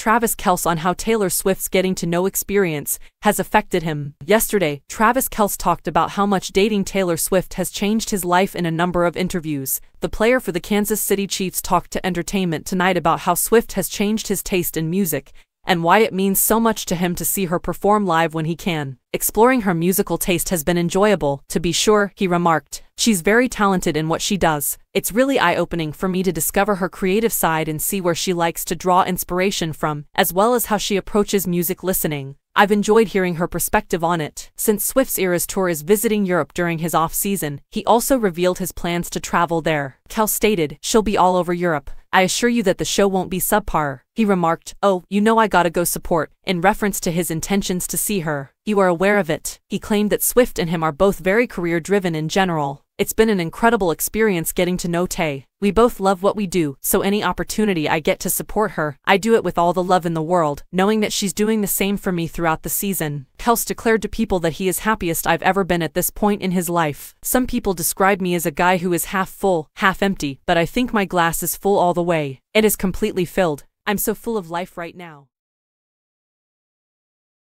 Travis Kelce on how Taylor Swift's getting to know experience has affected him. Yesterday, Travis Kelce talked about how much dating Taylor Swift has changed his life in a number of interviews. The player for the Kansas City Chiefs talked to Entertainment Tonight about how Swift has changed his taste in music and why it means so much to him to see her perform live when he can. Exploring her musical taste has been enjoyable, to be sure, he remarked. She's very talented in what she does. It's really eye-opening for me to discover her creative side and see where she likes to draw inspiration from, as well as how she approaches music listening. I've enjoyed hearing her perspective on it. Since Swift's Eras Tour is visiting Europe during his off-season, he also revealed his plans to travel there. Kel stated, she'll be all over Europe. I assure you that the show won't be subpar. He remarked, oh, you know I gotta go support, in reference to his intentions to see her. You are aware of it. He claimed that Swift and him are both very career-driven in general. It's been an incredible experience getting to know Tay. We both love what we do, so any opportunity I get to support her, I do it with all the love in the world, knowing that she's doing the same for me throughout the season. Kelce declared to people that he is happiest I've ever been at this point in his life. Some people describe me as a guy who is half full, half empty, but I think my glass is full all the way. It is completely filled. I'm so full of life right now.